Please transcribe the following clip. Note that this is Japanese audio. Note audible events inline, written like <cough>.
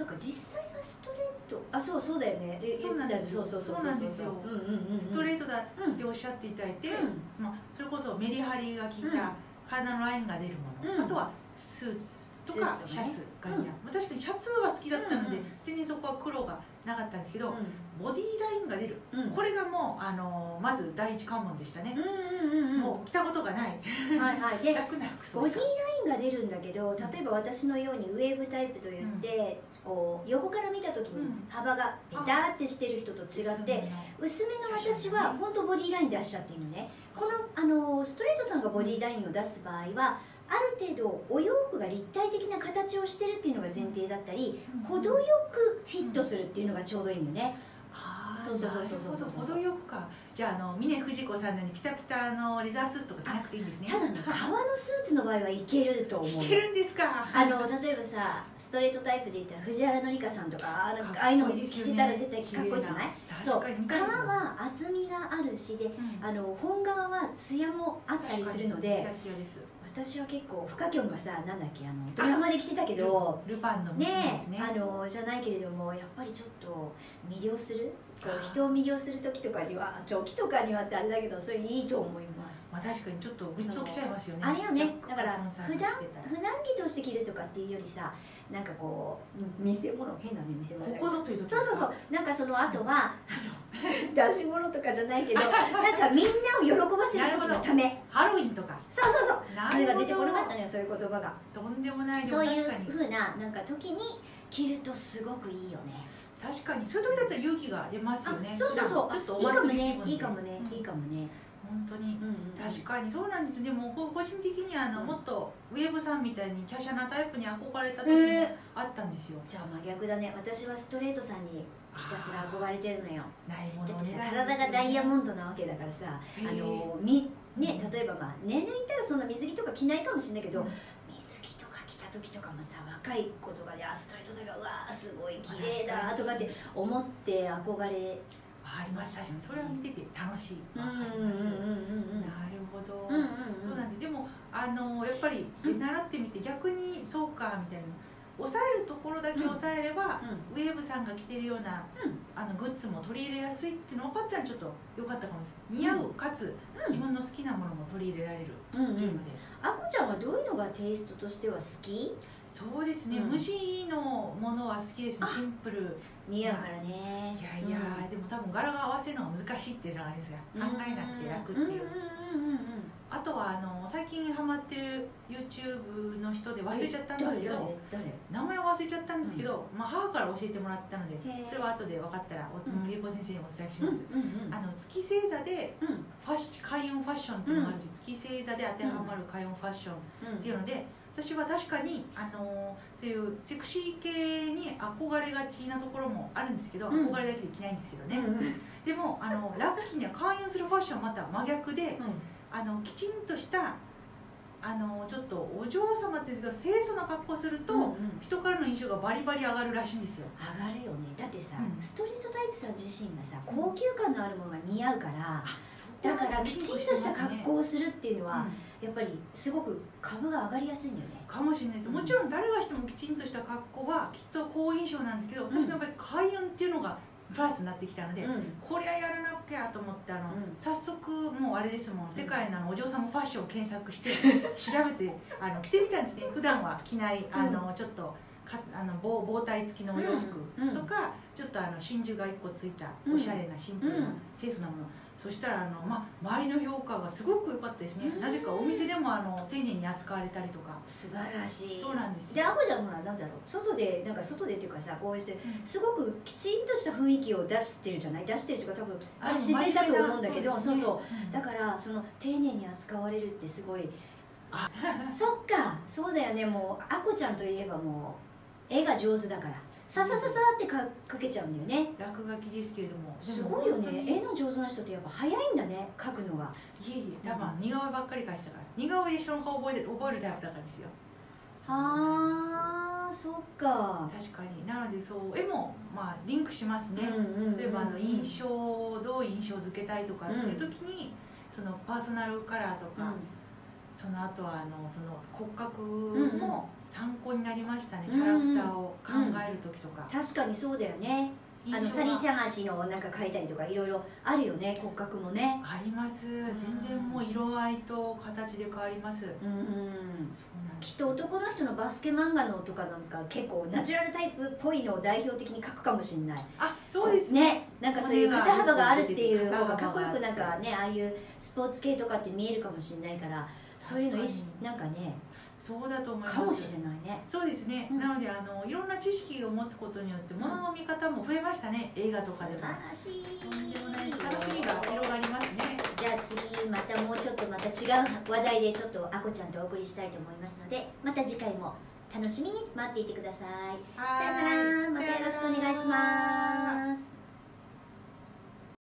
そっか実際はストレート。あそうそうだよね。でそうなんですよ。そうそうなんですよ。うんうんうんうん。ストレートだうんっておっしゃっていただいて、うん。まあ、それこそメリハリが効いうん。た体のラインが出るもの、うん。あとはスーツとかシャツが似合う、まあ確かにシャツは好きだったので、うんうん。全然そこは黒がなかったんですけど、うボディラインが出る、んうん。これがもうあのまず第一関門でしたね、うんうんうんうん。もう着たことがない。はいはい。で楽な服装ボディラインが出るんだけど例えば私のようにウェーブタイプといって、こう横から見た時にうん。幅がペターってしてる人と違って、薄めの。私は本当ボディライン出しちゃっていいのね。このあのストレートさんがボディラインを出す場合はある程度お洋服が立体的な形をしてるっていうのが前提だったりうん。程よくフィットするっていうのがちょうどいいのよねそうそうそうそう。そうそう程よくか。じゃああの峰不二子さんのようにピタピタのレザースーツとか着なくていいんですね。ただね <laughs> 革のスーツの場合はいけると思ういけるんですか。あの例えばさストレートタイプで言ったら藤原紀香さんとかああいうの着せたら絶対かっこいいじゃない？そう確かに。見皮たいですよは厚みがあるしでうん。あの本革は艶もあったりするので私は結構フカキョンがさなんだっけあのドラマで着てたけどルパンの娘でね。すねあのじゃないけれどもやっぱりちょっと魅了する？こう人を魅了する時とかには時とかにはってあれだけどそれいいと思います。まあ確かにちょっとグッときちゃいますよね。あれよねだから普段普段着として着るとかっていうよりさなんかこう見せ物？変なね見せ物ここぞという時そうそうそう。なんかその後は、あの出し物とかじゃないけど <laughs> なんかみんなを喜ばせる時のため。ハロウィンとか。そうそうそう。なそれが出てこなかったのよそういう言葉が。とんでもないそういうふうななんか時に着るとすごくいいよね。確かに。そういう時だったら勇気が出ますよね。あそうそうそう。ちょっとお祭り気いいかもね。うん。いいかもね。本当に。うんうん確かにそうなんですでも個人的にあの、うん。もっとウェーブさんみたいに華奢なタイプに憧れた時へもえあったんですよ、じゃあ真逆だね。私はストレートさんにひたすら憧れてるのよ。ないもだってさ体がダイヤンモンドなわけだからさへえ。あのみね例えばまあ年齢いったらそんな水着とか着ないかもしれないけど、うん。水着とか着た時とかもさ若い子とかであストレートだからうわーすごい綺麗だとかって思って憧れ。ありましたねそれを見てて楽しい。うんわかります、なるほど、うんうんそうなんです。でもあのやっぱり習ってみて逆にそうかみたいな。抑えるところだけ抑えれば、ウェーブさんが着てるような、うんあのグッズも取り入れやすいっていうの分かったらちょっと良かったかもしれない。似合うかつ、うん。自分の好きなものも取り入れられる。うんうん。っていうので、あこちゃんはどういうのがテイストとしては好き？そうですね、うん。無地のものは好きですね。あシンプル。似合うからね。いやいや、でも多分柄が合わせるのが難しいっていうのがあるんですが考えなくて楽っていう、うんうんうんうんあとはあの最近ハマってる YouTube の人で忘れちゃったんですけど、名前忘れちゃったんですけど、まあ、母から教えてもらったのでそれは後で分かったらおうん。ゆうこ先生にお伝えしうんます、あの月星座でうんファッシ開運ファッションっていうのがあるんです、月星座で当てはまる開運ファッションっていうので私は確かにあのそういうセクシー系に憧れがちなところもあるんですけど、うん。憧れだけで着ないんですけどね、でもあのラッキーには開運するファッションはまた真逆でうんあのきちんとしたあのちょっとお嬢様っていうんですけど清楚な格好をすると、うんうん。人からの印象がバリバリ上がるらしいんですよ。上がるよね。だってさ、うん。ストレートタイプさん自身がさ高級感のあるものが似合うからだからきちんとした格好をするっていうのは、うん。やっぱりすごく株が上がりやすいんだよね。かもしれないです。もちろん誰がしてもきちんとした格好はきっと好印象なんですけど、うん。私の場合開運っていうのがプラスになってきたので、うん。こりゃやらなきゃと思ってあの、うん。早速もうあれですもん世界のお嬢様ファッションを検索して調べてあの着てみたんですね。普段は着ないあの、ちょっとかあの棒棒体付きのお洋服とか、ちょっとあの真珠が1個ついたおしゃれなシンプルなうん。清楚なもの、そしたらあの、ま、周りの評価がすごく良かったですね、うん。なぜかお店でもあの丁寧に扱われたりとか。素晴らしい。そうなんです。でよあこちゃんほらなんだろう外でなんか外でっていうかさこうしてうん。すごくきちんとした雰囲気を出してるじゃない？出してるというか多分あれあ自然だと思うんだけどそうそう。うんだからその丁寧に扱われるってすごい。あ。そっかそうだよね。もうあこちゃんといえばもう絵が上手だから。ささささってかかけちゃうんだよね。落書きですけれども。すごいよね。え絵の上手な人ってやっぱ早いんだね描くのがいえいえ多分似顔絵ばっかり描いてたから。似顔絵で人の顔覚えて覚えるタイプだからですよ。あーそっか。確かに。なのでそう絵もまあリンクしますね、うんうんうん例えばあの印象をどう印象付けたいとかっていう時に、そのパーソナルカラーとか、その後はあのその骨格うんも参考になりましたね、うん。キャラクターを考える時とか、確かにそうだよね。あのサリーちゃん足のなんか描いたりとかいろいろあるよね骨格もね。あります。全然もう色合いと形で変わります。うんそうなんきっと男の人のバスケ漫画のとかなんか結構ナチュラルタイプっぽいのを代表的に描くかもしれない。あそうです。ねねなんかそういう肩幅があるっていう方がかっこよくなんかねああいうスポーツ系とかって見えるかもしれないからそういうのなんかねそうだと思います。かもしれないね。そうですね、うん。なのであのいろんな知識を持つことによって物の見方も増えましたね。映画とかでも。素晴らしい。とんでもないです楽しみが広がりますね。じゃあ次またもうちょっとまた違う話題でちょっとあこちゃんとお送りしたいと思いますのでまた次回も楽しみに待っていてください。さよなら。またよろしくお願いします